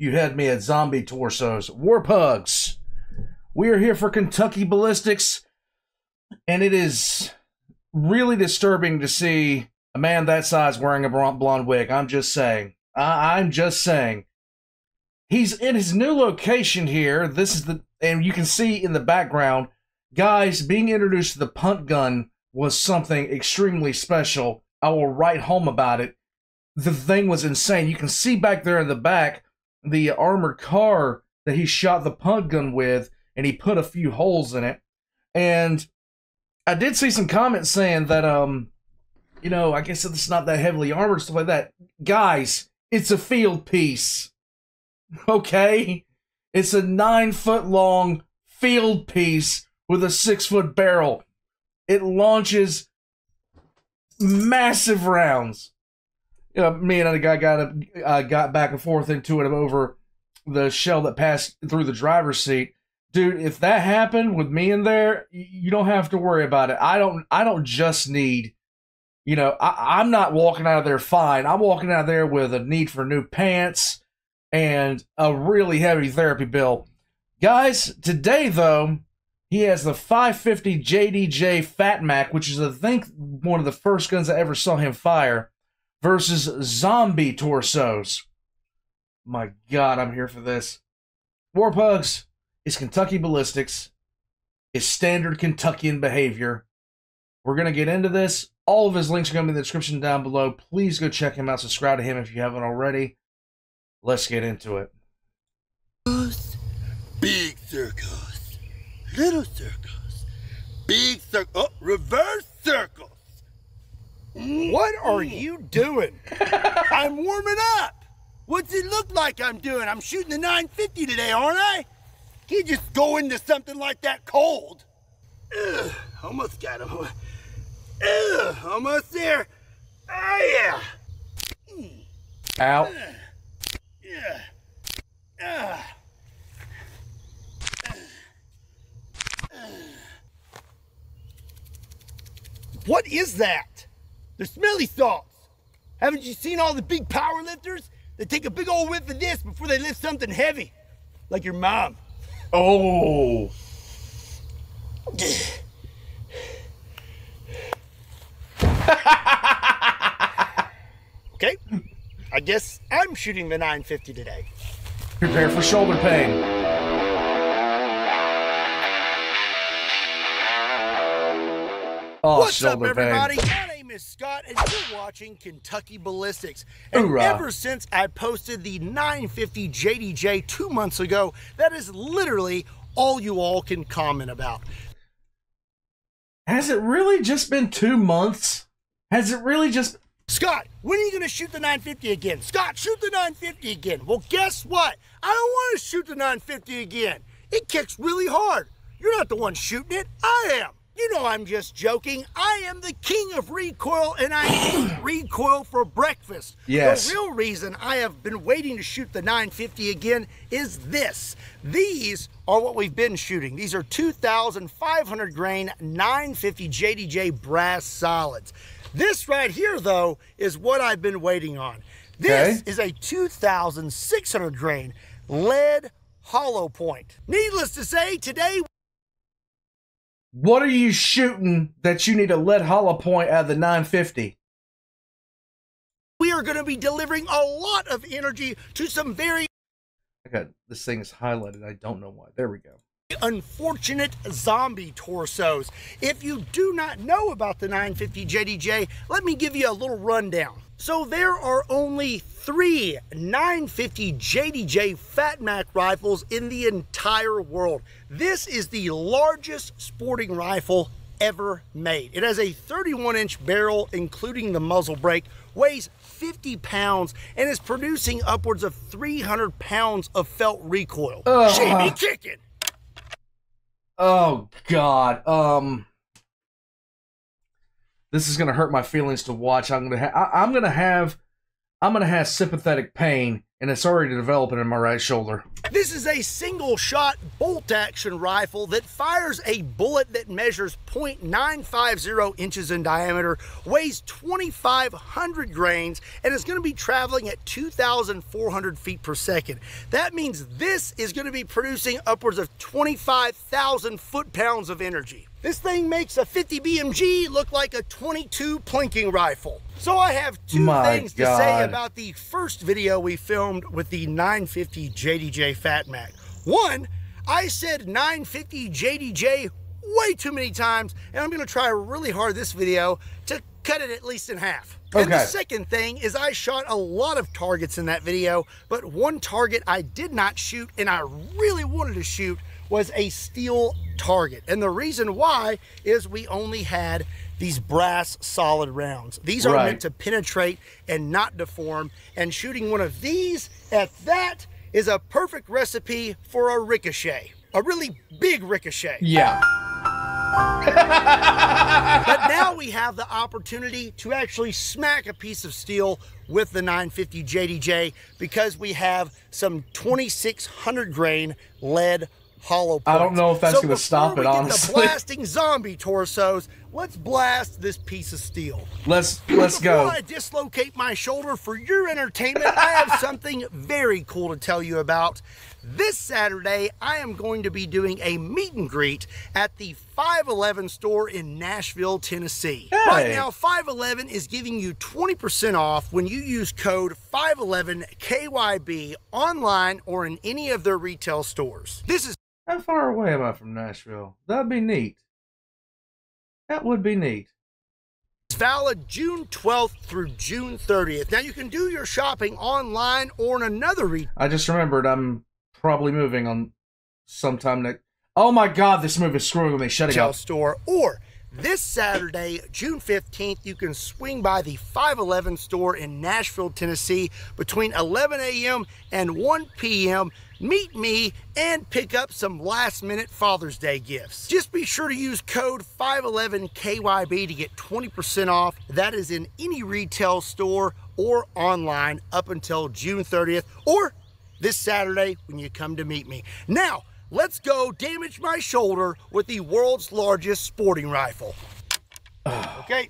You had me at zombie torsos. Warpugs. We are here for Kentucky Ballistics, and it is really disturbing to see a man that size wearing a blonde wig. I'm just saying. I- I'm just saying. He's in his new location here. This is the, and you can see in the background, guys, being introduced to the punt gun was something extremely special. I will write home about it. The thing was insane. You can see back there in the back the armored car that he shot the punt gun with, and he put a few holes in it. And I did see some comments saying that, um, you know, I guess it's not that heavily armored, stuff like that. Guys, it's a field piece. Okay? It's a nine foot long field piece with a six foot barrel. It launches massive rounds. You know, me and a guy got uh, got back and forth into it over the shell that passed through the driver's seat. Dude, if that happened with me in there, you don't have to worry about it. I don't. I don't just need. You know, I, I'm not walking out of there fine. I'm walking out of there with a need for new pants and a really heavy therapy bill. Guys, today though, he has the 550 JDJ Fat Mac, which is I think one of the first guns I ever saw him fire, versus zombie torsos. My God, I'm here for this. Warpugs is Kentucky ballistics, is standard Kentuckian behavior. We're gonna get into this. All of his links are gonna be in the description down below. Please go check him out. Subscribe to him if you haven't already. Let's get into it. Big circles, little circles, big circle, oh, reverse circles. What are mm-hmm. you doing? I'm warming up. What's it look like I'm doing? I'm shooting the 950 today, aren't I? Can't just go into something like that cold. Ugh, almost got him. Ugh, almost there. Oh, yeah. Mm. Out. Ah, yeah. Ah. What is that? They're smelly salts. Haven't you seen all the big power lifters? They take a big old whiff of this before they lift something heavy. Like your mom. Oh. Okay. I guess I'm shooting the 950 today. Prepare for shoulder pain. Oh, What's up, everybody? pain. Is Scott, and you're watching Kentucky Ballistics. And Hoorah. ever since I posted the 950 JDJ two months ago, that is literally all you all can comment about. Has it really just been two months? Has it really just. Scott, when are you going to shoot the 950 again? Scott, shoot the 950 again. Well, guess what? I don't want to shoot the 950 again. It kicks really hard. You're not the one shooting it. I am. You know I'm just joking. I am the king of recoil and I eat recoil for breakfast. Yes. The real reason I have been waiting to shoot the 950 again is this. These are what we've been shooting. These are 2,500 grain 950 JDJ brass solids. This right here, though, is what I've been waiting on. This Okay. is a 2,600 grain lead hollow point. Needless to say, today What are you shooting that you need a lead hollow point out of the 950? we are going to be delivering a lot of energy to some very I got this thing is highlighted. I don't know why. There we go. unfortunate zombie torsos. If you do not know about the 950 JDJ, let me give you a little rundown. So there are only three 950 JDJ Fat Mac rifles in the entire world. This is the largest sporting rifle ever made. It has a 31 inch barrel, including the muzzle brake, weighs 50 pounds, and is producing upwards of 300 pounds of felt recoil. Ugh. Jamie kicking. Oh God. Um. This is gonna hurt my feelings to watch. I'm gonna. Ha- I- I'm gonna have. I'm gonna have sympathetic pain and it's already developing in my right shoulder. This is a single shot bolt action rifle that fires a bullet that measures 0.950 inches in diameter, weighs 2,500 grains, and is going to be traveling at 2,400 feet per second. That means this is going to be producing upwards of 25,000 foot pounds of energy. This thing makes a 50 BMG look like a 22 plinking rifle. So I have two My things to say about the first video we filmed with the 950 JDJ Fat Mac. One, I said 950 JDJ way too many times, and I'm gonna try really hard this video to cut it at least in half. Okay. And the second thing is I shot a lot of targets in that video, but one target I did not shoot and I really wanted to shoot was a steel target. And the reason why is we only had these brass solid rounds. These are Right. meant to penetrate and not deform. And shooting one of these at that is a perfect recipe for a ricochet. A really big ricochet. Yeah. But now we have the opportunity to actually smack a piece of steel with the 950 JDJ because we have some 2600 grain lead hollow points. I don't know if that's So gonna stop it, honestly. blasting zombie torsos, let's blast this piece of steel. Let's let's Before go. I dislocate my shoulder for your entertainment, I have something very cool to tell you about. This Saturday, I am going to be doing a meet and greet at the 511 store in Nashville, Tennessee. Hey. Right now, 511 is giving you 20% off when you use code 511KYB online or in any of their retail stores. This is How far away am I from Nashville? That'd be neat. That would be neat. valid June 12th through June 30th. Now, you can do your shopping online or in another retail I just remembered I'm probably moving on sometime next. Oh my god, this move is screwing with me. Shutting up. store or this Saturday, June 15th, you can swing by the 511 store in Nashville, Tennessee between 11 a.m. and 1 p.m. Meet me and pick up some last minute Father's Day gifts. Just be sure to use code 511KYB to get 20% off. That is in any retail store or online up until June 30th or this Saturday when you come to meet me. Now, let's go damage my shoulder with the world's largest sporting rifle. okay,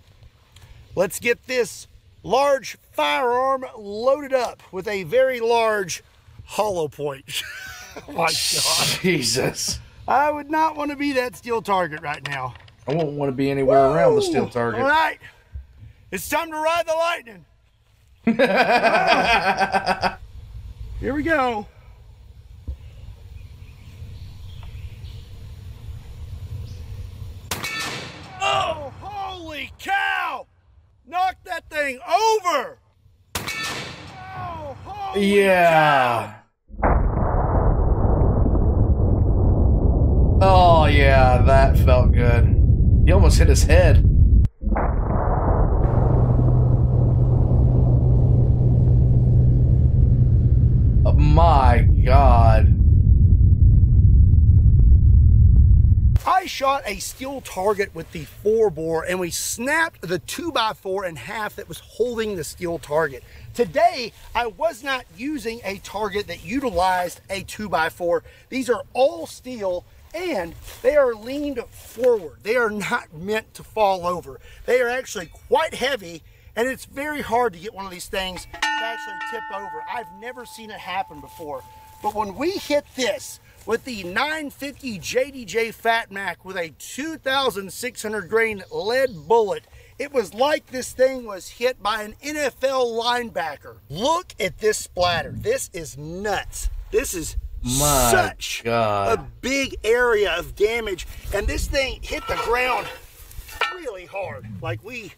let's get this large firearm loaded up with a very large hollow point. oh my God. Jesus. I would not want to be that steel target right now. I won't want to be anywhere around the steel target. All right, it's time to ride the lightning. Here we go. Oh, holy cow! Knock that thing over! Oh, holy Yeah. Oh yeah, that felt good. He almost hit his head. Oh, my god. I shot a steel target with the four bore and we snapped the two by four in half that was holding the steel target. Today, I was not using a target that utilized a two by four. These are all steel and they are leaned forward. They are not meant to fall over. They are actually quite heavy and it's very hard to get one of these things to actually tip over. I've never seen it happen before. But when we hit this with the 950 JDJ Fat Mac with a 2,600 grain lead bullet, it was like this thing was hit by an NFL linebacker. Look at this splatter. This is nuts. This is My such God. a big area of damage. And this thing hit the ground really hard. Like we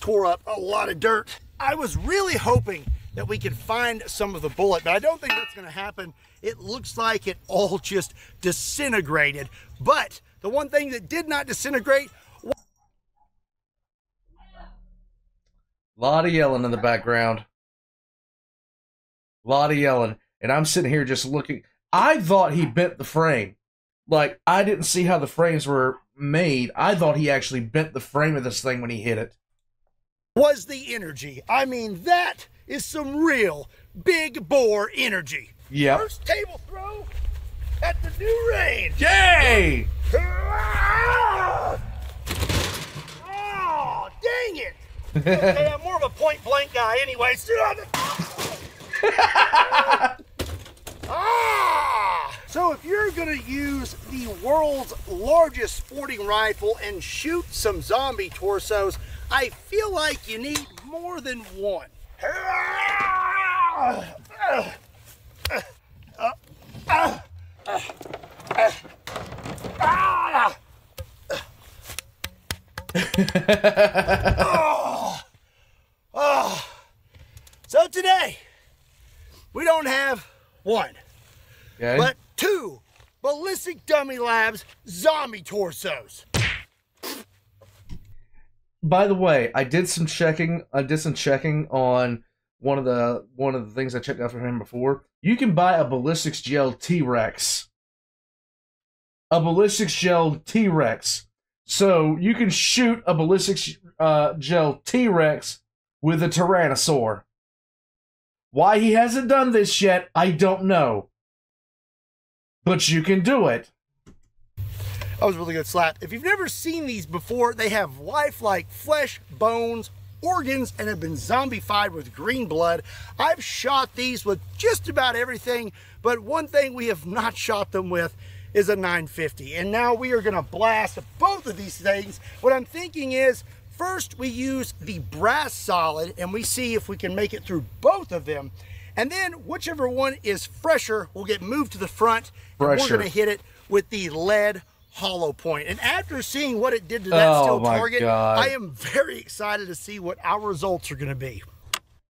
tore up a lot of dirt. I was really hoping that we could find some of the bullet, but I don't think that's gonna happen. It looks like it all just disintegrated. But the one thing that did not disintegrate lot of yelling in the background. lot of yelling. And I'm sitting here just looking. I thought he bent the frame. Like, I didn't see how the frames were made. I thought he actually bent the frame of this thing when he hit it. was the energy. I mean, that is some real big bore energy. Yep. First table throw at the new range. Yay! Oh, dang it. okay, I'm more of a point blank guy anyway. So if you're gonna use the world's largest sporting rifle and shoot some zombie torsos, I feel like you need more than one. So today, we don't have one, Okay. but Ballistic Dummy Labs zombie torsos. By the way, I did some checking. I did some checking on one of the one of the things I checked out for him before. You can buy a ballistics gel T Rex. A ballistics gel T Rex. So you can shoot a ballistics uh, gel T Rex with a Tyrannosaur. Why he hasn't done this yet, I don't know. But you can do it. That was a really good slap. If you've never seen these before, they have lifelike flesh, bones, organs, and have been zombified with green blood. I've shot these with just about everything, but one thing we have not shot them with is a 950. And now we are gonna blast both of these things. What I'm thinking is, first we use the brass solid and we see if we can make it through both of them. And then whichever one is fresher will get moved to the front. and we're gonna hit it with the lead hollow point. And after seeing what it did to that Oh steel target, God. I am very excited to see what our results are going to be.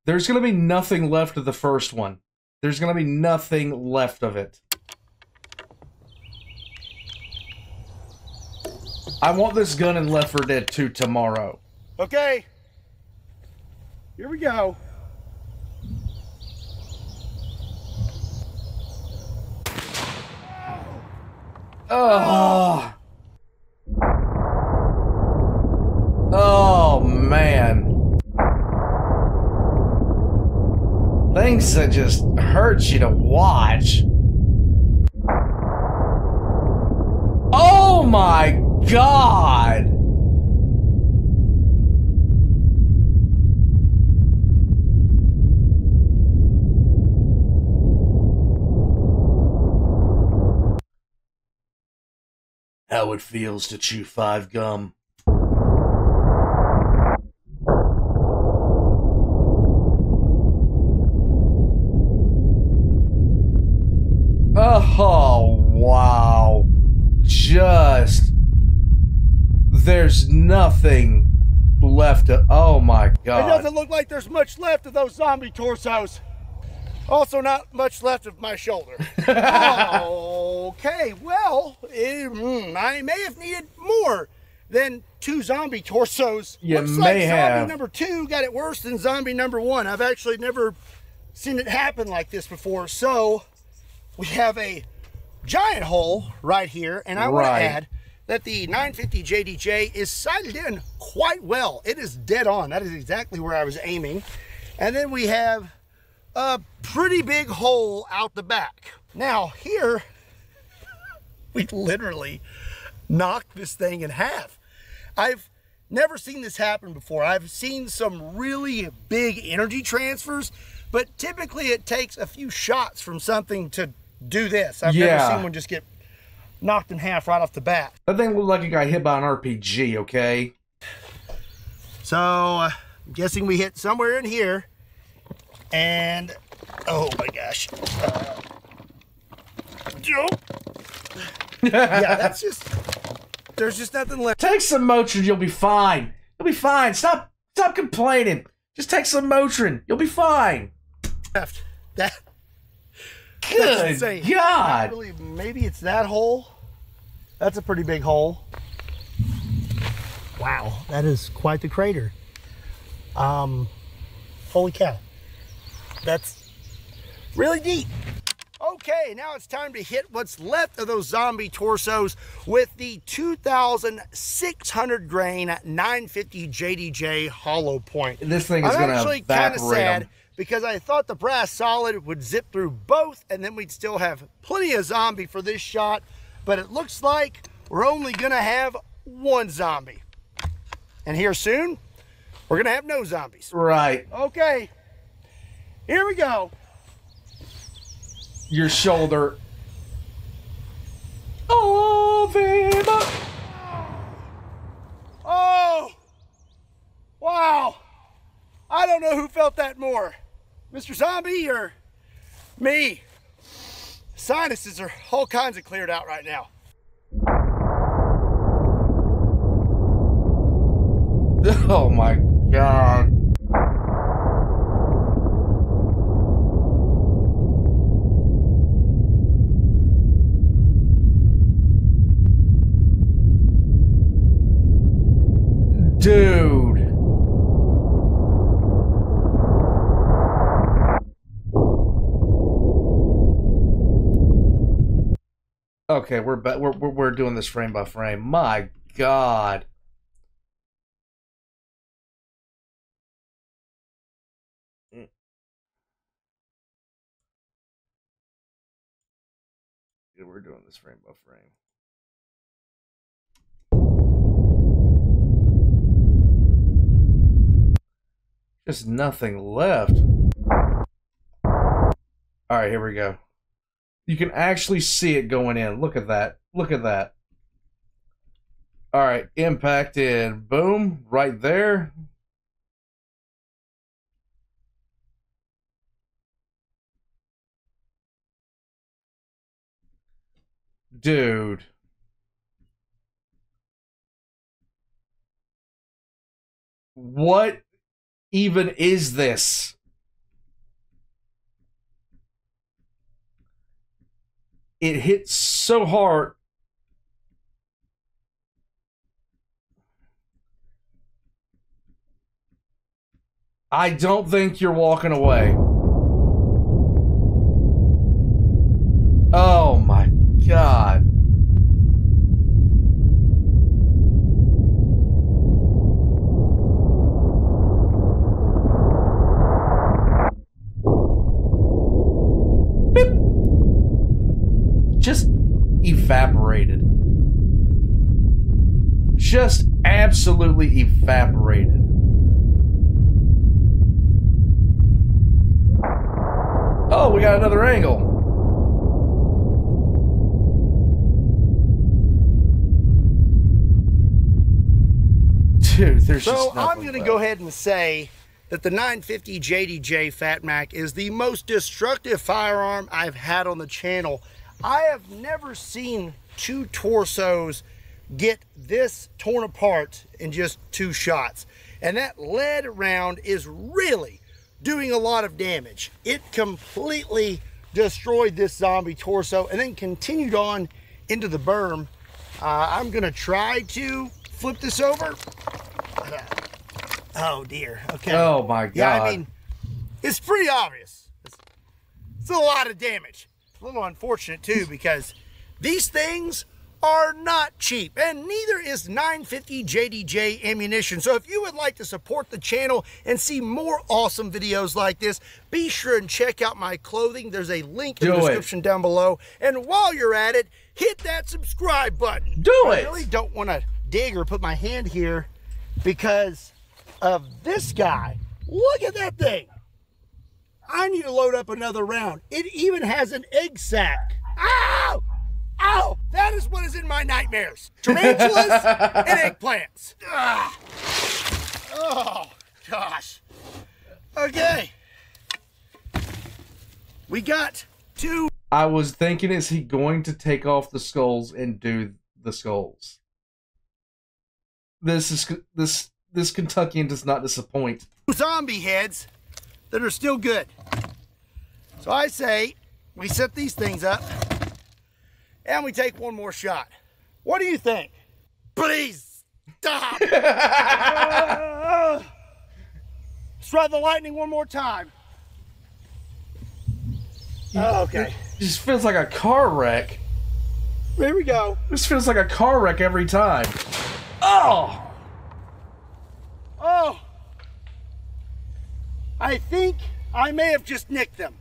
There's gonna be nothing left of the first one. There's gonna be nothing left of it. I want this gun in Left 4 Dead 2 tomorrow. Okay, here we go. Oh. Oh man. Things that just hurt you to watch. Oh my god. How it feels to chew five gum. Oh, wow. Just. There's nothing left to. Oh my god. It doesn't look like there's much left of those zombie torsos. Also, not much left of my shoulder. Oh. Okay, well, eh, mm, I may have needed more than two zombie torsos. You Looks may like zombie number two got it worse than zombie number one. I've actually never seen it happen like this before. So, we have a giant hole right here, and I want to add that the 950 JDJ is sighted in quite well. It is dead on. That is exactly where I was aiming. And then we have a pretty big hole out the back. Now, here, we literally knocked this thing in half. I've never seen this happen before. I've seen some really big energy transfers, but typically it takes a few shots from something to do this. I've Yeah. never seen one just get knocked in half right off the bat. That thing looked like it got hit by an RPG, okay? So uh, I'm guessing we hit somewhere in here. And oh my gosh. Uh, yeah, that's just there's just nothing left. Take some Motrin, you'll be fine. You'll be fine. Stop stop complaining. Just take some Motrin. You'll be fine. Left. That Good. God. really maybe it's that hole. That's a pretty big hole. Wow, that is quite the crater. Um holy cow. That's really deep. Okay, now it's time to hit what's left of those zombie torsos with the 2,600 grain 950 JDJ hollow point. This thing is I'm gonna actually kind of sad because I thought the brass solid would zip through both and then we'd still have plenty of zombie for this shot. But it looks like we're only gonna have one zombie. And here soon, we're gonna have no zombies. Right. Okay, here we go. Your shoulder. Oh, Viva. Oh, wow. I don't know who felt that more, Mr. Zombie or me. Sinuses are all kinds of cleared out right now. Oh my god. Dude. Okay, we're, we're we're we're doing this frame by frame. My god. Mm. Yeah, we're doing this frame by frame. Just nothing left. All right, here we go. You can actually see it going in. Look at that. Look at that. All right, impacted. Boom, right there. Dude. What even is this? It hits so hard. I don't think you're walking away. Oh my god. Beep. Just evaporated. Just absolutely evaporated. Oh, we got another angle. Dude, there's So I'm going to go ahead and say that the 950 JDJ Fat Mac is the most destructive firearm I've had on the channel. I have never seen two torsos get this torn apart in just two shots. And that lead round is really doing a lot of damage. It completely destroyed this zombie torso and then continued on into the berm. Uh, I'm gonna try to flip this over. Oh dear. Okay. Oh my god. Yeah, I mean, it's pretty obvious. It's, it's a lot of damage. A little unfortunate too because these things are not cheap and neither is 950 JDJ ammunition. So if you would like to support the channel and see more awesome videos like this, be sure and check out my clothing. There's a link in Do the it. description down below. And while you're at it, hit that subscribe button. Do I it. I really don't want to dig or put my hand here because of this guy. Look at that thing. I need to load up another round. It even has an egg sac. Ow! Ow! That is what is in my nightmares. Tarantulas and eggplants. Ah. Oh, gosh. Okay. We got two I was thinking, is he going to take off the skulls and do the skulls? This is this this Kentuckian does not disappoint. zombie heads that are still good. So I say we set these things up and we take one more shot. What do you think? Please stop. Uh, Let's try the lightning one more time. Oh, okay. just feels like a car wreck. There we go. This feels like a car wreck every time. Oh! Oh! I think I may have just nicked them.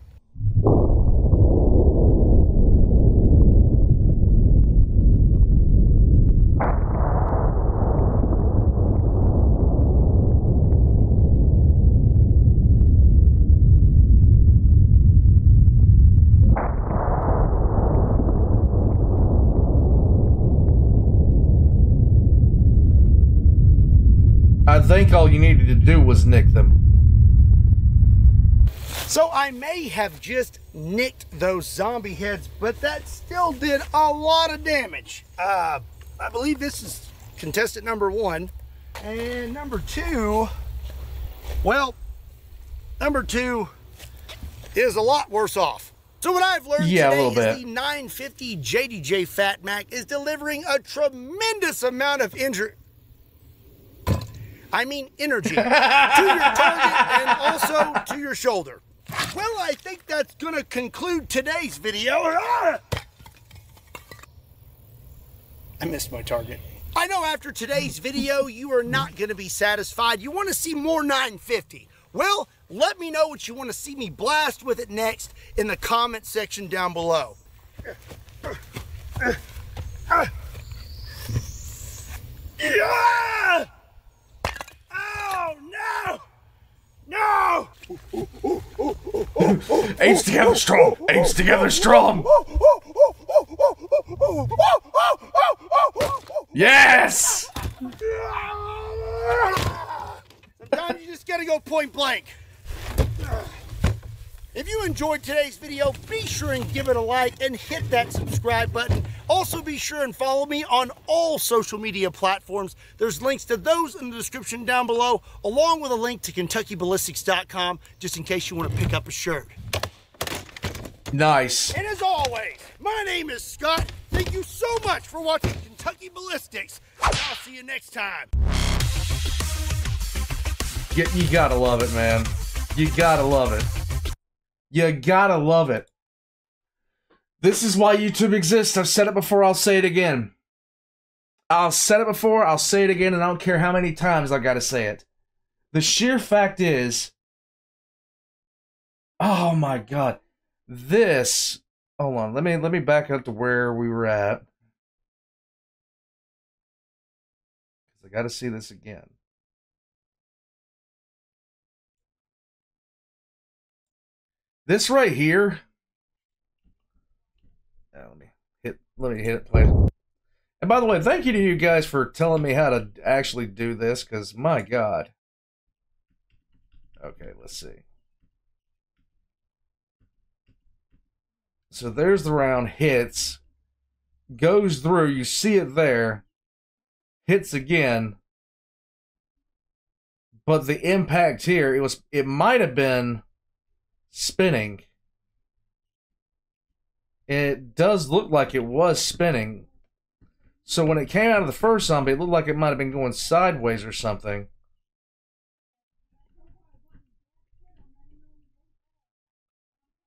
I think all you needed to do was nick them. So I may have just nicked those zombie heads, but that still did a lot of damage. Uh, I believe this is contestant number one. And number two, well, number two is a lot worse off. So what I've learned Yeah, today is bit. the 950 JDJ Fat Mac is delivering a tremendous amount of injury. I mean energy to your target and also to your shoulder. Well, I think that's gonna conclude today's video. I missed my target. I know after today's video, you are not gonna be satisfied. You wanna see more 950. Well, let me know what you wanna see me blast with it next in the comment section down below. Yeah! Oh no! No! Aids together strong. Aids together strong. Yes. Sometimes you just gotta go point blank. If you enjoyed today's video, be sure and give it a like and hit that subscribe button. Also, be sure and follow me on all social media platforms. There's links to those in the description down below, along with a link to KentuckyBallistics.com, just in case you want to pick up a shirt. Nice. And as always, my name is Scott. Thank you so much for watching Kentucky Ballistics. I'll see you next time. You, gotta love it, man. You gotta love it. You gotta love it. This is why YouTube exists. I've said it before, I'll say it again. I'll said it before, I'll say it again, and I don't care how many times I gotta say it. The sheer fact is, oh my god, this. Hold on, let me let me back up to where we were at. I gotta see this again. This right here. Let me hit. Let me hit it. Play. And by the way, thank you to you guys for telling me how to actually do this, because my God. Okay, let's see. So there's the round hits, goes through. You see it there, hits again. But the impact here, it was. It might have been spinning. It does look like it was spinning. So when it came out of the first zombie, it looked like it might have been going sideways or something.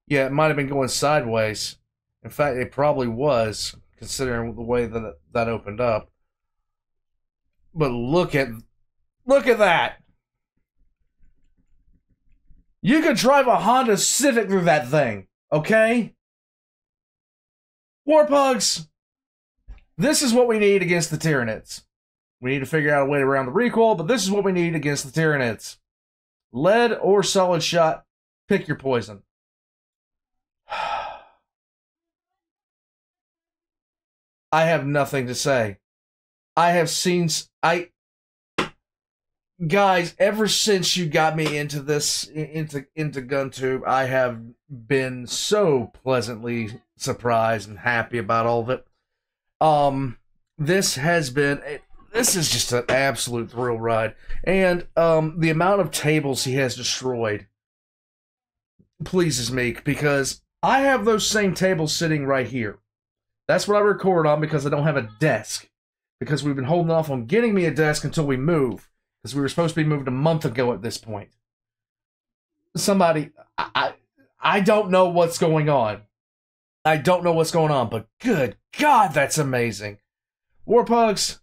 Yeah, it might have been going sideways. In fact, it probably was, considering the way that that opened up. But look at look at that. You could drive a Honda Civic through that thing, okay? Warpugs, this is what we need against the Tyranids. We need to figure out a way around the recoil, but this is what we need against the Tyranids. Lead or solid shot, pick your poison. I have nothing to say. I have seen I guys ever since you got me into this into into GunTube, I have been so pleasantly surprised and happy about all of it. Um, this has been this is just an absolute thrill ride, and um, the amount of tables he has destroyed pleases me because I have those same tables sitting right here. That's what I record on because I don't have a desk. Because we've been holding off on getting me a desk until we move. Because we were supposed to be moved a month ago at this point. Somebody, I, I, I don't know what's going on. I don't know what's going on, but good God, that's amazing. Warpugs,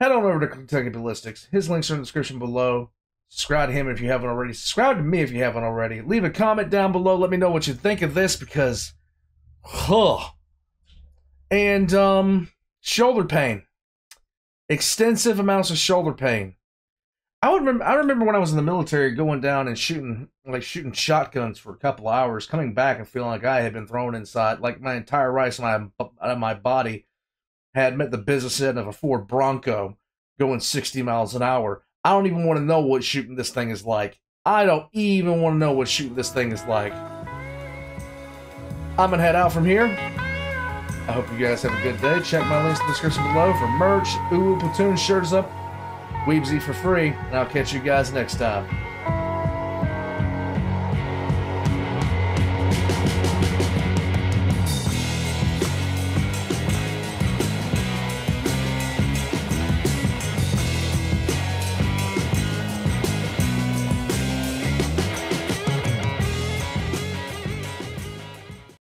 head on over to Kentucky Ballistics. His links are in the description below. Subscribe to him if you haven't already. Subscribe to me if you haven't already. Leave a comment down below. Let me know what you think of this because, huh. And um, shoulder pain, extensive amounts of shoulder pain. I would remember. I remember when I was in the military, going down and shooting like shooting shotguns for a couple hours, coming back and feeling like I had been thrown inside, like my entire right side of my body had met the business end of a Ford Bronco going 60 miles an hour. I don't even want to know what shooting this thing is like. I don't even want to know what shooting this thing is like. I'm gonna head out from here. I hope you guys have a good day. Check my links in the description below for merch, Ooh Platoon shirts up, Weebsy for free, and I'll catch you guys next time.